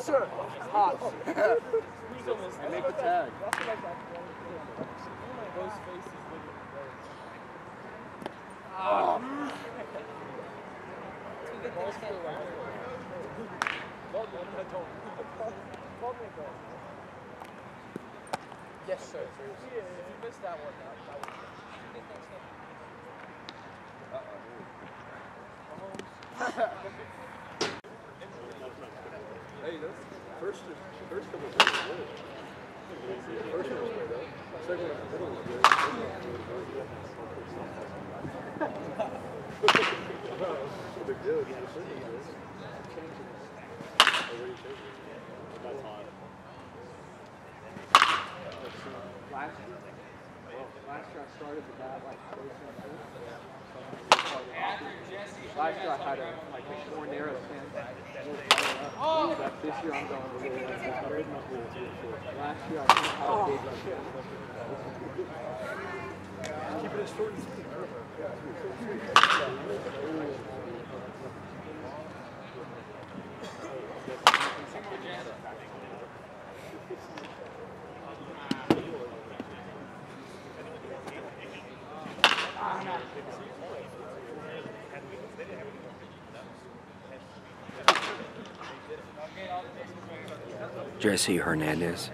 sir. Hot. And make the tag. Oh. Yes, sir. If you missed that one, that was. First. First was really good. First one was good. though. Second one, middle was good. No big deal. It's the second one. Oh, what do? That's hot. Last year, last year I started the bat like close and close. Last year I had a like a more narrow stance. Oh. But this year I'm going a little less wide. Last year I I had a big left Keep it as short and sweet. Jessie Hernandez.